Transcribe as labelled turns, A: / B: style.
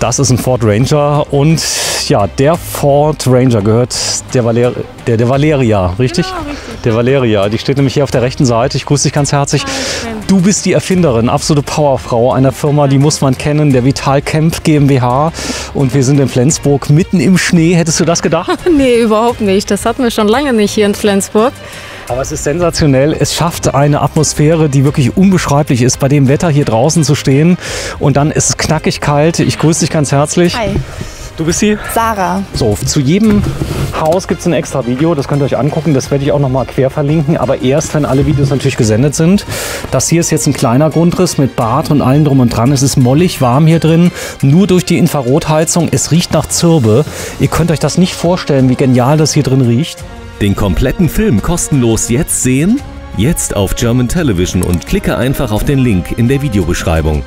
A: Das ist ein Ford Ranger und ja, der Ford Ranger gehört der, Valer der, der Valeria, richtig?
B: Genau, richtig.
A: Der Valeria, die steht nämlich hier auf der rechten Seite. Ich grüße dich ganz herzlich. Du bist die Erfinderin, absolute Powerfrau einer Firma, die muss man kennen, der Vital Camp GmbH. Und wir sind in Flensburg mitten im Schnee. Hättest du das gedacht?
B: Nee, überhaupt nicht. Das hatten wir schon lange nicht hier in Flensburg.
A: Aber es ist sensationell. Es schafft eine Atmosphäre, die wirklich unbeschreiblich ist, bei dem Wetter hier draußen zu stehen. Und dann ist es knackig kalt. Ich grüße dich ganz herzlich.
C: Hi,
A: Du bist sie?
C: Sarah.
A: So, zu jedem Haus gibt es ein extra Video. Das könnt ihr euch angucken. Das werde ich auch noch mal quer verlinken. Aber erst, wenn alle Videos natürlich gesendet sind. Das hier ist jetzt ein kleiner Grundriss mit Bad und allem drum und dran. Es ist mollig warm hier drin. Nur durch die Infrarotheizung. Es riecht nach Zirbe. Ihr könnt euch das nicht vorstellen, wie genial das hier drin riecht.
D: Den kompletten Film kostenlos jetzt sehen? Jetzt auf German Television und klicke einfach auf den Link in der Videobeschreibung.